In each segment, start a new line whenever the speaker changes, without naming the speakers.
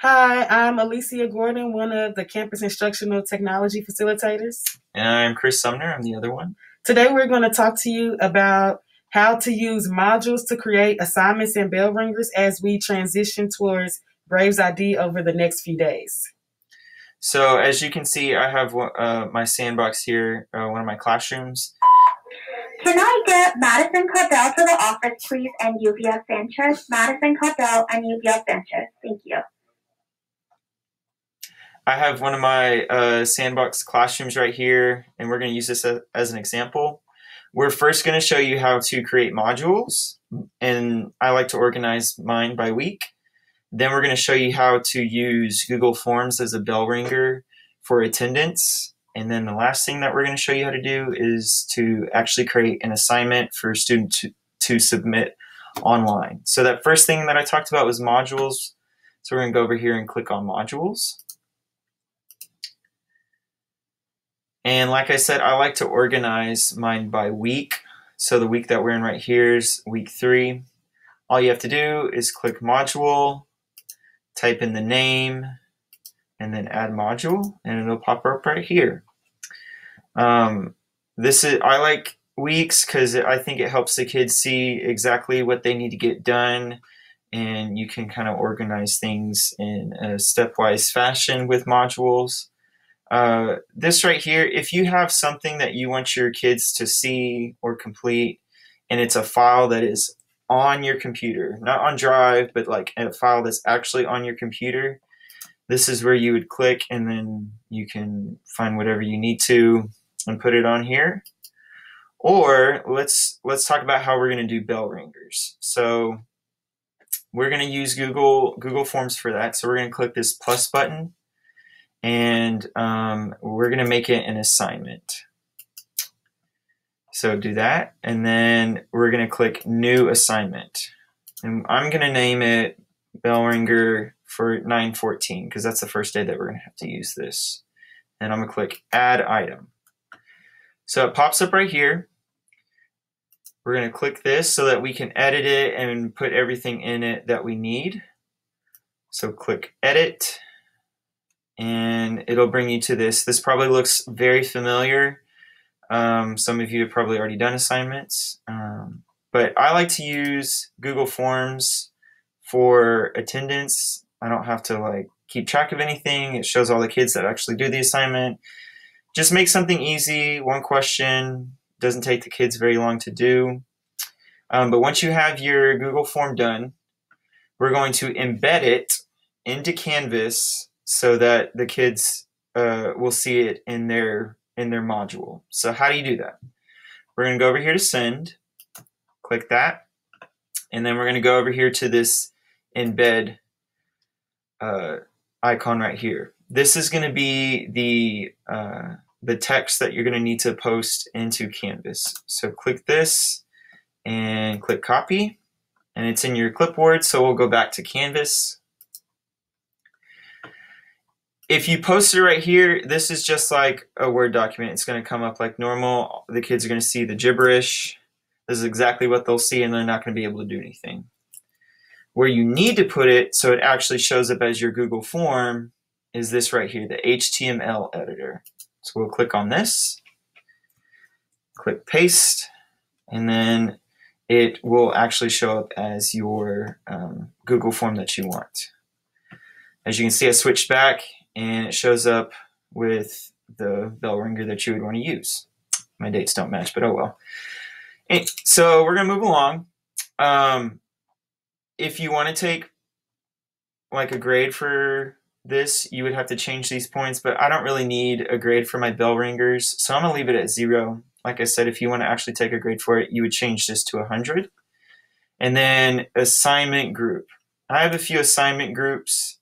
Hi, I'm Alicia Gordon, one of the campus instructional technology facilitators.
And I'm Chris Sumner, I'm the other one.
Today we're going to talk to you about how to use modules to create assignments and bell ringers as we transition towards Braves ID over the next few days.
So as you can see, I have uh, my sandbox here, uh, one of my classrooms.
Can I get Madison Cardell to the office, please, and Yuvia Sanchez? Madison Cardell and Yuvia Sanchez. Thank you.
I have one of my uh, sandbox classrooms right here, and we're going to use this as, as an example. We're first going to show you how to create modules, and I like to organize mine by week. Then we're going to show you how to use Google Forms as a bell ringer for attendance. And then the last thing that we're going to show you how to do is to actually create an assignment for a student to, to submit online. So that first thing that I talked about was modules. So we're going to go over here and click on modules. And like I said, I like to organize mine by week. So the week that we're in right here is week three. All you have to do is click module, type in the name, and then add module, and it'll pop up right here. Um, this is I like weeks because I think it helps the kids see exactly what they need to get done, and you can kind of organize things in a stepwise fashion with modules. Uh, this right here, if you have something that you want your kids to see or complete, and it's a file that is on your computer, not on Drive, but like a file that's actually on your computer, this is where you would click and then you can find whatever you need to and put it on here. Or let's let's talk about how we're going to do bell ringers. So we're going to use Google Google Forms for that. So we're going to click this plus button and um, we're going to make it an assignment. So do that, and then we're going to click New Assignment. And I'm going to name it Bell Ringer for 914 because that's the first day that we're going to have to use this. And I'm going to click Add Item. So it pops up right here. We're going to click this so that we can edit it and put everything in it that we need. So click Edit and it'll bring you to this. This probably looks very familiar. Um, some of you have probably already done assignments, um, but I like to use Google Forms for attendance. I don't have to like keep track of anything. It shows all the kids that actually do the assignment. Just make something easy, one question, doesn't take the kids very long to do. Um, but once you have your Google form done, we're going to embed it into Canvas so that the kids uh, will see it in their in their module. So how do you do that? We're going to go over here to send, click that, and then we're going to go over here to this embed uh, icon right here. This is going to be the uh, the text that you're going to need to post into Canvas. So click this and click copy, and it's in your clipboard. So we'll go back to Canvas if you post it right here, this is just like a Word document. It's going to come up like normal. The kids are going to see the gibberish. This is exactly what they'll see, and they're not going to be able to do anything. Where you need to put it so it actually shows up as your Google form is this right here, the HTML editor. So we'll click on this, click paste, and then it will actually show up as your um, Google form that you want. As you can see, I switched back and it shows up with the bell ringer that you would want to use. My dates don't match, but oh well. And so we're gonna move along. Um, if you want to take like a grade for this, you would have to change these points, but I don't really need a grade for my bell ringers, so I'm gonna leave it at zero. Like I said, if you want to actually take a grade for it, you would change this to 100. And then assignment group. I have a few assignment groups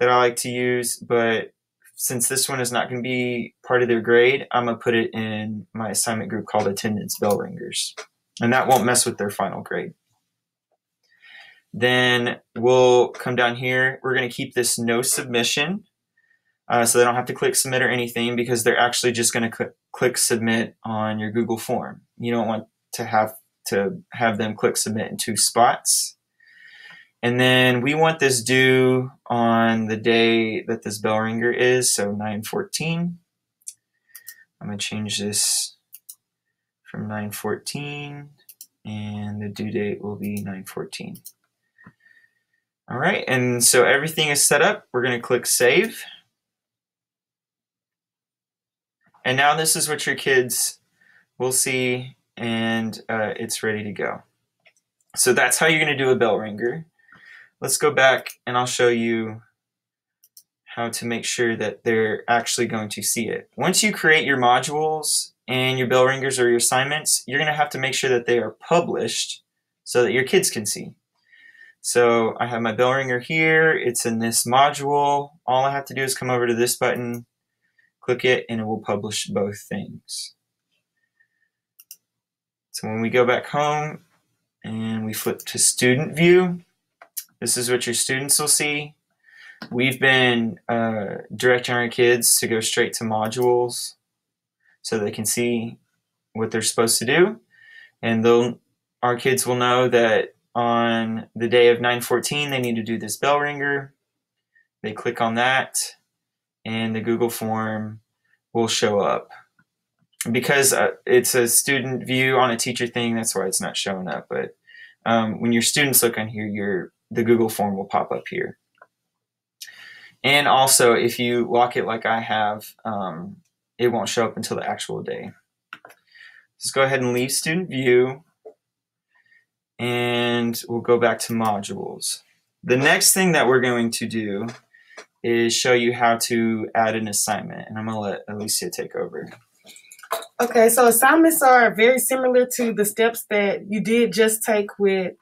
that I like to use, but since this one is not going to be part of their grade, I'm going to put it in my assignment group called attendance bell ringers. And that won't mess with their final grade. Then we'll come down here. We're going to keep this no submission. Uh, so they don't have to click submit or anything because they're actually just going to cl- click submit on your Google form. You don't want to have to have them click submit in two spots. And then we want this due on the day that this bell ringer is, so 914. I'm going to change this from 914 and the due date will be 914. All right, and so everything is set up. We're going to click save. And now this is what your kids will see and uh, it's ready to go. So that's how you're going to do a bell ringer. Let's go back and I'll show you how to make sure that they're actually going to see it. Once you create your modules and your bell ringers or your assignments, you're going to have to make sure that they are published so that your kids can see. So I have my bell ringer here. It's in this module. All I have to do is come over to this button, click it, and it will publish both things. So when we go back home and we flip to student view, this is what your students will see. We've been uh, directing our kids to go straight to modules so they can see what they're supposed to do. And they'll, our kids will know that on the day of 914, they need to do this bell ringer. They click on that, and the Google form will show up. Because uh, it's a student view on a teacher thing, that's why it's not showing up. But um, when your students look on here, your the Google form will pop up here. And also, if you lock it like I have, um, it won't show up until the actual day. Just go ahead and leave student view and we'll go back to modules. The next thing that we're going to do is show you how to add an assignment and I'm going to let Alicia take over.
Okay, so assignments are very similar to the steps that you did just take with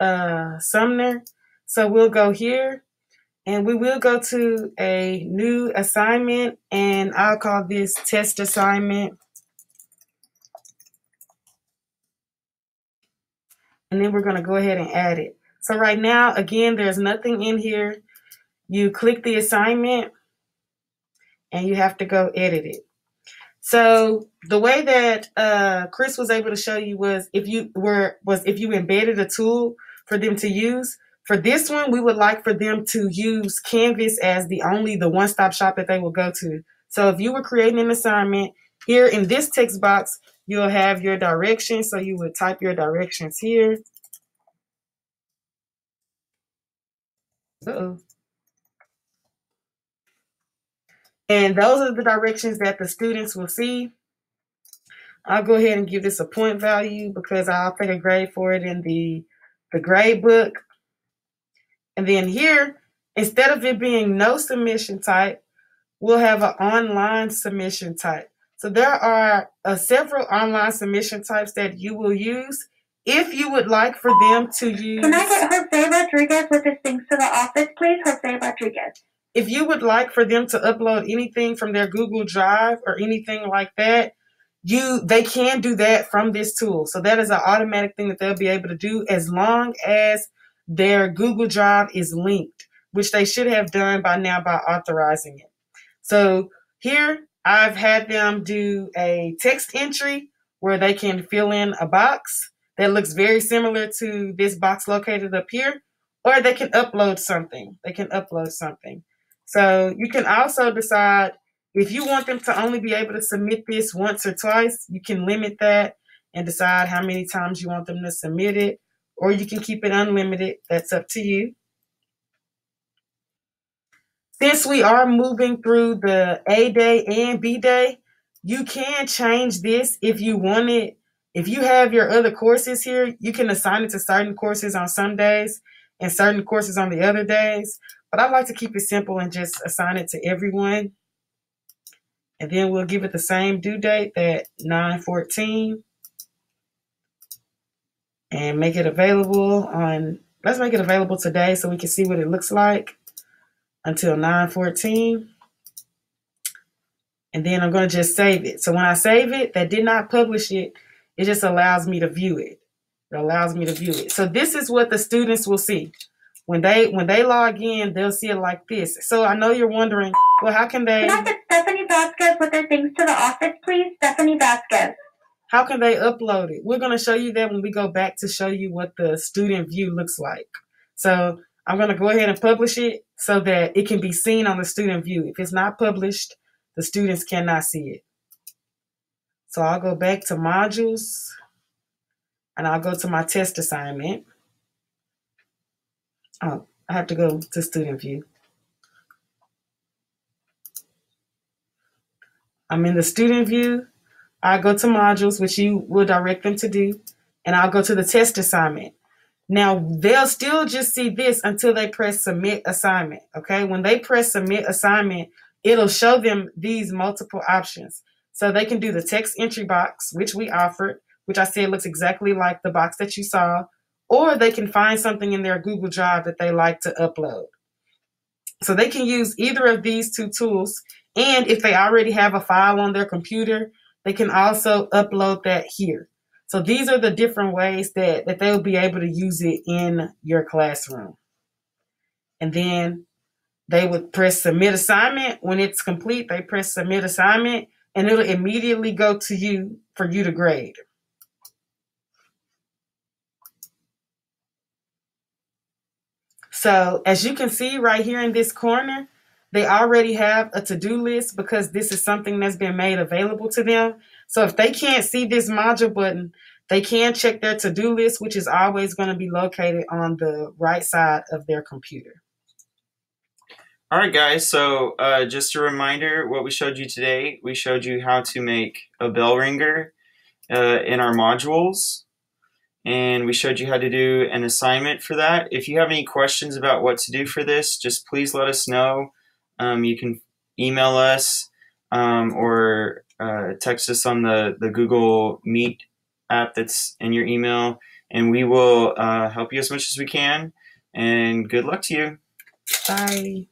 uh, Sumner. So we'll go here and we will go to a new assignment and I'll call this test assignment. And then we're going to go ahead and add it. So right now, again, there's nothing in here. You click the assignment and you have to go edit it. So the way that uh, Chris was able to show you was if you were was if you embedded a tool for them to use, for this one, we would like for them to use Canvas as the only, the one-stop shop that they will go to. So if you were creating an assignment, here in this text box, you'll have your directions. So you would type your directions here. Uh oh And those are the directions that the students will see. I'll go ahead and give this a point value because I'll take a grade for it in the, the grade book. And then here, instead of it being no submission type, we'll have an online submission type. So there are uh, several online submission types that you will use if you would like for them to use.
Can I get Jose Rodriguez with his things to the office, please? Jose Rodriguez.
If you would like for them to upload anything from their Google Drive or anything like that, you they can do that from this tool. So that is an automatic thing that they'll be able to do as long as their Google Drive is linked, which they should have done by now by authorizing it. So here I've had them do a text entry where they can fill in a box that looks very similar to this box located up here, or they can upload something. They can upload something. So you can also decide if you want them to only be able to submit this once or twice, you can limit that and decide how many times you want them to submit it or you can keep it unlimited. That's up to you. Since we are moving through the A day and B day, you can change this if you want it. If you have your other courses here, you can assign it to certain courses on some days and certain courses on the other days. But I like to keep it simple and just assign it to everyone. And then we'll give it the same due date that 914 and make it available on let's make it available today so we can see what it looks like until 914 and then I'm going to just save it. So when I save it that did not publish it it just allows me to view it. It allows me to view it. So this is what the students will see. When they when they log in they'll see it like this. So I know you're wondering well how can they
Vasquez with her things to the office, please? Stephanie Vasquez.
How can they upload it? We're going to show you that when we go back to show you what the student view looks like. So I'm going to go ahead and publish it so that it can be seen on the student view. If it's not published, the students cannot see it. So I'll go back to modules and I'll go to my test assignment. Oh, I have to go to student view. I'm in the student view. I go to modules, which you will direct them to do, and I'll go to the test assignment. Now they'll still just see this until they press submit assignment. Okay. When they press submit assignment, it'll show them these multiple options. So they can do the text entry box, which we offered, which I said looks exactly like the box that you saw, or they can find something in their Google Drive that they like to upload. So they can use either of these two tools. And if they already have a file on their computer, they can also upload that here. So these are the different ways that, that they'll be able to use it in your classroom. And then they would press submit assignment. When it's complete, they press submit assignment and it'll immediately go to you for you to grade. So as you can see right here in this corner, they already have a to-do list because this is something that's been made available to them. So if they can't see this module button, they can check their to-do list, which is always going to be located on the right side of their computer.
All right, guys. So uh, just a reminder, what we showed you today, we showed you how to make a bell ringer uh, in our modules. And we showed you how to do an assignment for that. If you have any questions about what to do for this, just please let us know. Um, you can email us um, or uh, text us on the, the Google Meet app that's in your email, and we will uh, help you as much as we can. And good luck to you.
Bye.